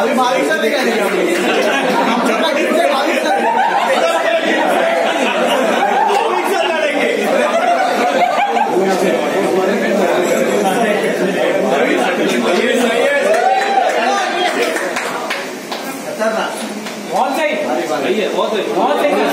अभी बारिश से निकालेंगे हम लोग का टीम से बहुत सही। बहुत सही। बहुत सही।